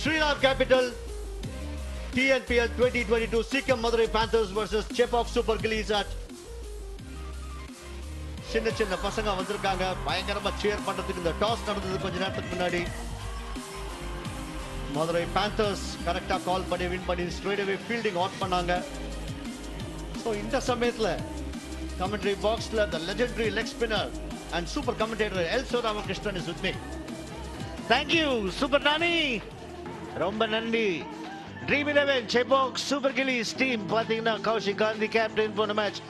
Shriram Capital TNPL twenty twenty two Siechem Madurai Panthers versus Chepauk super Gillies at சின்ன சின்ன பசங்க வந்திருக்காங்க. பயங்கரமா சேர் பண்றதுக்கு இந்த டாஸ் நடந்தது கொஞ்ச நேரத்துக்கு முன்னாடி. மதுரை பேந்தர்ஸ் கரெக்டா கால் பண்ணி வின் பண்ணி ஸ்ட்ரெயிட் அவே ஃபீல்டிங் ஆன் பண்ணாங்க. ஸோ இந்த சமயத்தில் கமெண்ட்ரி பாக்ஸ்ல the legendary leg spinner and super commentator L Sivaramakrishnan is with me thank you super Nani ரொம்ப நன்றி. Dream eleven Chepauk super Gillies team பார்த்தீங்கன்னா கௌஷிக் காந்தி கேப்டன் போன மேட்ச்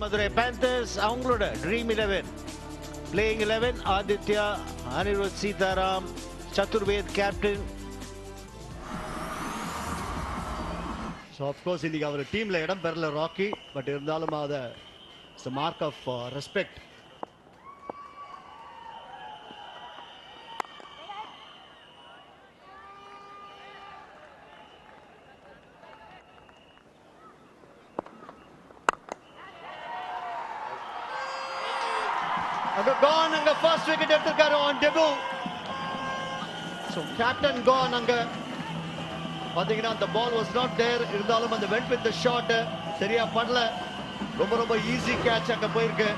மதுரை பேந்தர்ஸ் அவங்களோட dream eleven playing eleven Aditya Anirudh Sitaram Chaturved captain so of course இன்னைக்கு அவர் டீம்ல இடம் பெறல ராக்கி பட் இருந்தாலும் அதை இட்ஸ் மார்க் ஆஃப் ரெஸ்பெக்ட் அங்க கான் அங்க ஃபர்ஸ்ட் விக்கெட் எடுத்திருக்காரு on debut so captain gone அங்க. பாத்தீங்கன்னா அந்த பால் வாஸ் நாட் தேர் இருந்தாலும் அந்த வெண்ட் வித் ஷாட் சரியா பண்ணல ரொம்ப ரொம்ப ஈஸி கேட்ச் அங்க போயிருக்கு.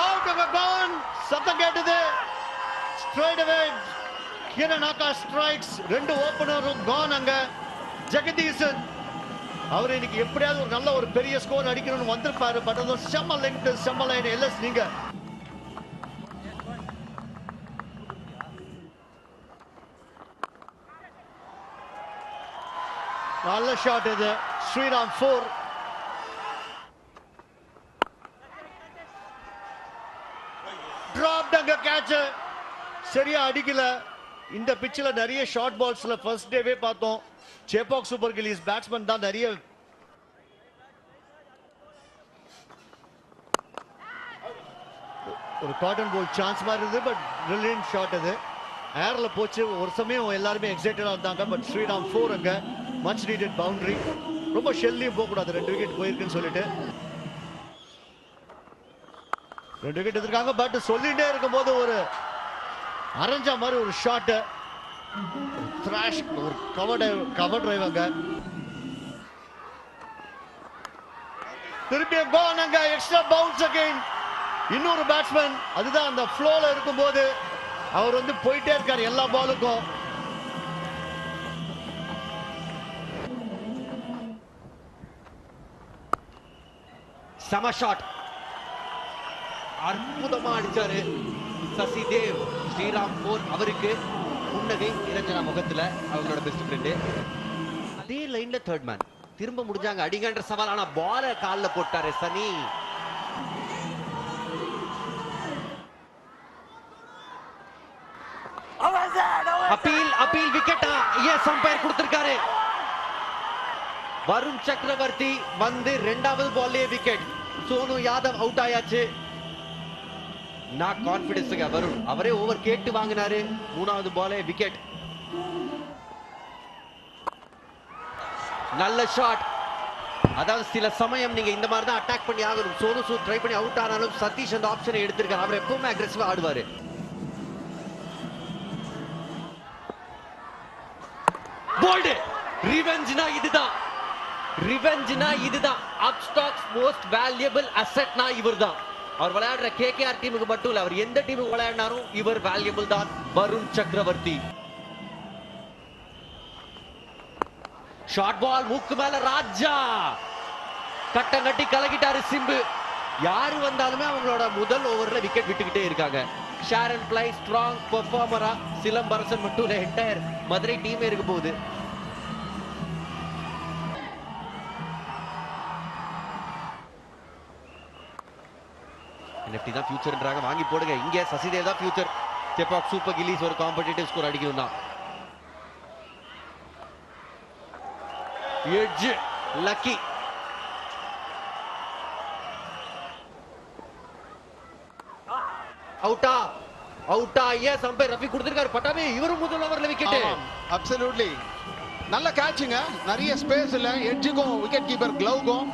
அவுட் அங்க கான் சத்தம் கேட்டது. Straight away Kiran Akash strikes ரெண்டு ஓபனரும் கான் அங்க. ஜெகதீசன். அவர் இன்னைக்கு எப்படியாவது ஒரு நல்ல ஒரு பெரிய ஸ்கோர் அடிக்கணும்னு வந்திருப்பாரு பட் அதுவும் செம்ம லெங்க் செம்ம லைன் எல்எஸ் நீங்க. நல்ல ஷாட் இது. ஸ்ரீராம் ஃபோர் டிராப் அங்க கேட்ச் சரியா அடிக்கல. இந்த பிச்சில் நிறைய ஷார்ட் பால்ஸில் ஃபர்ஸ்ட் டேவே பார்த்தோம். சேப்பாக் சூப்பர் கிலீஸ் பேட்ஸ்மேன் தான் நிறைய. ஒரு காட்டன் போல் சான்ஸ் மாதிரி இருந்தது பட் பிரில்லியன்ட் ஷாட் அது. ஏரில் போச்சு ஒரு சமயம் எல்லாருமே எக்ஸைட்டடாக இருந்தாங்க பட் ஸ்ரீராம் ஃபோர் அங்கே மச் நீடட் பவுண்டரி ரொம்ப ஷெல்லையும் போகக்கூடாது ரெண்டு விக்கெட் போயிருக்குன்னு சொல்லிட்டு. ரெண்டு விக்கெட் எடுத்திருக்காங்க பட் சொல்லிட்டே இருக்கும்போது ஒரு அரைஞ்ச மாதிரி ஒரு ஷாட்டு த்ராஷ் ஒரு கவர் கவர் டிரைவ் அங்க. திருப்பி கோன் அங்க எக்ஸ்ட்ரா பவுன்ஸ் அகைன் இன்னொரு பேட்ஸ்மேன் அதுதான் அந்த ஃப்ளோல இருக்கும்போது அவர் வந்து போயிட்டே இருக்காரு எல்லா பாலுக்கும் செம ஷாட் அற்புதமா அடிச்சாரு சசிதேவ். ஸ்ரீராம் போர் அவருக்கு புன்னகை நிரஞ்சனா முகத்துல அவங்களோட பெஸ்ட் ஃப்ரெண்டு அதே லைன்ல தேர்ட் மேன் திரும்ப முடிஞ்சாங்க. அடிங்கன்ற சவால். ஆனா பால கால்ல போட்டாரு சனி. அப்பீல் அப்பீல் விக்கெட்டா எஸ் அம்பையர் கொடுத்திருக்காரு. வருண் சக்கரவர்த்தி வந்து இரண்டாவது பால்லே விக்கெட் சோனு யாதவ் அவுட் ஆயாச்சு. நான் கான்பிடன்ஸுங்க வருண். அவரே ஓவர் கேட்டு வாங்கினாரு. மூணாவது பாலே விக்கெட் நல்ல ஷாட் அதாவது சில சமயம் நீங்க இந்த மாதிரி தான் அட்டாக் பண்ணி ஆகணும். சோனு சூட் ட்ரை பண்ணி அவுட் ஆனாலும் சதீஷ் அந்த ஆப்ஷனை எடுத்திருக்காரு. அவர் எப்பவுமே அக்ரெசிவா ஆடுவாரு. போல்டு ரிவெஞ்ச்னா இதுதான். ரிவெஞ்ச்னா இதுதான். அப்ஸ்டாக்ஸ் மோஸ்ட் வேல்யூபிள் அசெட்னா இவர்தான். அவர் விளையாடுற கேகேஆர் டீமுக்கு மட்டும் இல்ல அவர் எந்த டீமுக்கு விளையாடினாலும் இவர் வேல்யூபிள் தான். வருண் சக்கரவர்த்தி. ஷார்ட் பால் மூக்கு மேல ராஜா. கட்டம் கட்டி கலக்கிட்டாரு சிம்பு. யாரு வந்தாலுமே அவங்களோட முதல் ஓவர்ல விக்கெட் விட்டுக்கிட்டே இருக்காங்க. ஷேரன் பிளை ஸ்ட்ராங் பெர்ஃபார்மரா சிலம்பரசன் மட்டும் இல்ல என்டையர் மதுரை டீமே இருக்க போகுது. NFT தான் ஃபியூச்சர்ன்றாங்க வாங்கி போடுங்க. இங்கே சசிதேவ் தான் ஃபியூச்சர் செப்பாக் சூப்பர் கில்லிஸ் ஒரு காம்படிட்டிவ் ஸ்கோர் அடிக்கணும் தான். எட்ஜ் லக்கி அவுட்டா அவுட்டா எஸ் அம்பையர் ரஃபி கொடுத்திருக்காரு? பட்டாமே இவரும் முதல் ஓவர்ல விக்கெட் அப்சல்யூட்லி நல்ல கேட்சுங்க நிறைய ஸ்பேஸ் இல்ல எட்ஜுக்கும் விக்கெட் கீப்பர் கிளவுக்கும்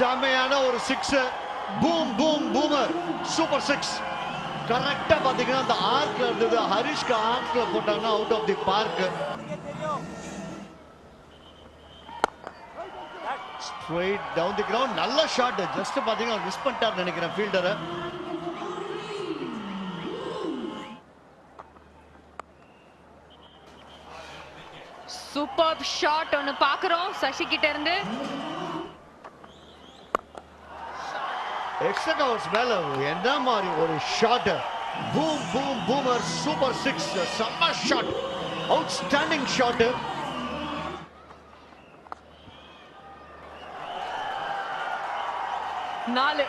செம்மையான ஒரு six boom boom boomer super six கரெக்டா பாத்தீங்கன்னா அந்த ஆர்க்ல இருந்தது ஹரிஷ்க்கு ஆர்க்ல போட்டாங்கன்னா out of the park straight down the ground நல்ல ஷாட் ஜஸ்ட் பாத்தீங்கன்னா மிஸ் பண்ணிட்டார் நினைக்கிறேன் ஃபீல்டரை சூப்பர் ஷாட் ஒன்று பார்க்குறோம் சசி கிட்ட இருந்து. எக்ஸ்ட்ரா கவர்ஸ் மேல என்ன மாதிரி ஒரு shot boom boom boomer super six செம்ம ஷாட் அவுட் ஸ்டாண்டிங் ஷாட் நாலு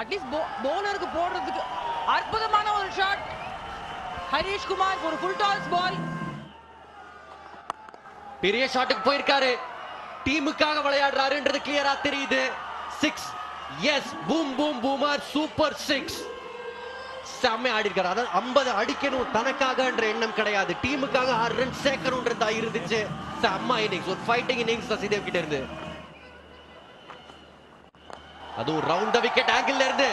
அட்லீஸ்ட் போலருக்கு போடுறதுக்கு அற்புதமான ஒரு ஷாட் ஹரீஷ் குமார் ஒரு ஃபுல் டாஸ் பால் பெரிய ஷாட்டுக்கு போயிருக்காரு. டீமுக்காக விளையாடுறாருன்றது கிளியரா தெரியுது. Six yes boom boom boomer super six செம்மையா ஆடி இருக்காரு அதாவது ஐம்பது அடிக்கணும் தனக்காகன்ற எண்ணம் கிடையாது. டீமுக்காக ஆறு ரன் சேர்க்கணும்ன்றதா இருந்துச்சு. செம்ம இன்னிங்ஸ் ஒரு ஃபைட்டிங் இன்னிங்ஸ் சசிதேவ் கிட்ட இருந்து. அதுவும் ரவுண்ட் த விக்கெட் ஆங்கிள் இருந்து.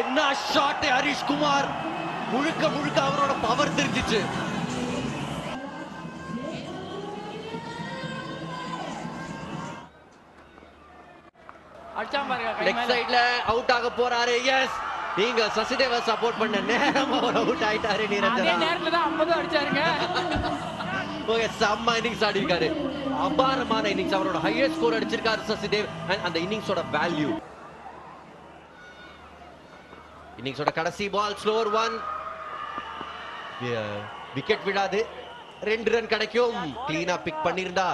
என்ன ஷாட் ஹரிஷ் குமார் முழுக்க முழுக்க அவரோட பவர் தெரிஞ்சிச்சு. லெக் சைடுல அவுட் ஆக போறாரு. எஸ் நீங்க சசிதேவ சப்போர்ட் பண்ண நேரமா அவர் அவுட் ஆயிட்டாரு அதே நிரஞ்சனா நேரத்துல தான் 50 அடிச்சாருங்க. ஓகே செம்ம இன்னிங்ஸ் ஆடி இருக்காரு. அபாரமான இன்னிங்ஸ் அவரோட ஹையஸ்ட் ஸ்கோர் அடிச்சிருக்காரு சசிதேவ். அண்ட் அந்த இன்னிங்ஸோட வேல்யூ இன்னிங்ஸோட கடைசி பால் ஸ்லோர் ஒன் விக்கெட் விடாது ரெண்டு ரன் கிடைக்கும். கிளீனா பிக் பண்ணியிருந்தா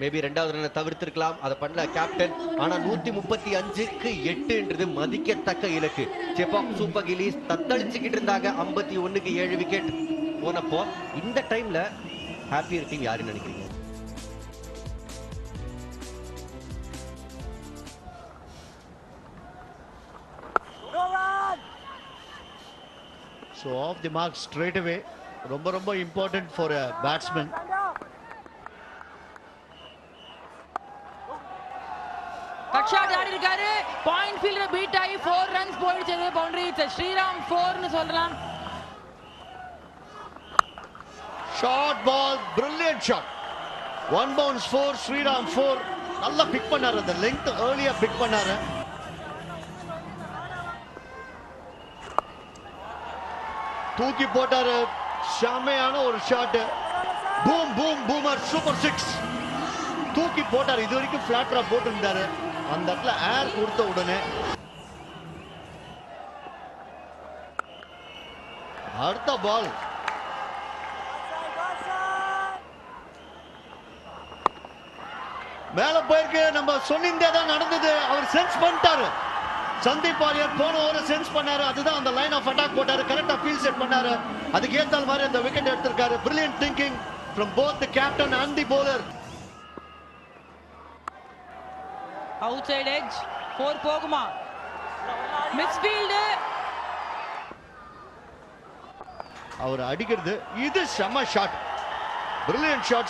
மேபி ரெண்டாவது ரன்னை தவிர்த்திருக்கலாம். அதை பண்ணல கேப்டன் ஆனா நூத்தி முப்பத்தி அஞ்சுக்கு எட்டுன்றது மதிக்கத்தக்க இலக்கு. செப்பாக் சூப்பர் கிலீஸ் தத்தளிச்சுக்கிட்டு இருந்தாங்க. ஐம்பத்தி ஒண்ணுக்கு ஏழு விக்கெட் போனப்போ இந்த டைம்ல ஹாப்பி டீம் யாருன்னு நினைக்கிறீங்க? So off the mark straight away ரொம்ப ரொம்ப important for a batsman cut ஆடி இருக்காரு? பாயிண்ட் ஃபீல்டர் பீட் ஆகி ஃபோர் ரன்ஸ் போயிடுச்சது பவுண்டரி ஸ்ரீராம் ஃபோர்னு சொல்லலாம். Short ball brilliant shot one bounce four Shriram four நல்லா பிக் பண்ணாரு அந்த லெங்க் ஏர்லியா பிக் பண்ணாரு. தூக்கி போட்டாரு. செமையான ஒரு shot boom boom boomer super six தூக்கி போட்டாரு. இது வரைக்கும் பிளாட்டரா போட்டிருந்தாரு. அந்த இடத்துல ஏர் கொடுத்த உடனே அடுத்த பால் மேல போயிருக்கு. நம்ம சொன்னிருந்தே தான் நடந்தது. அவர் சென்ஸ் பண்ணிட்டாரு. சந்தீப் வாரியர் போன ஓவர் சென்ஸ் பண்ணாரு. அதுதான் அந்த லைன் ஆஃப் அட்டாக் போட்டாரு. கரெக்டா ஃபீல் செட் பண்ணாரு. அதுக்கு ஏத்தால் மாதிரி அந்த விக்கெட் எடுத்திருக்காரு. Brilliant thinking from both captain and the bowler outside edge 4 போகுமா மிஸ்ஃபீல்டு அவர் அடிக்கிறது. இது செம ஷாட் பிரில்லியன்ட் ஷாட்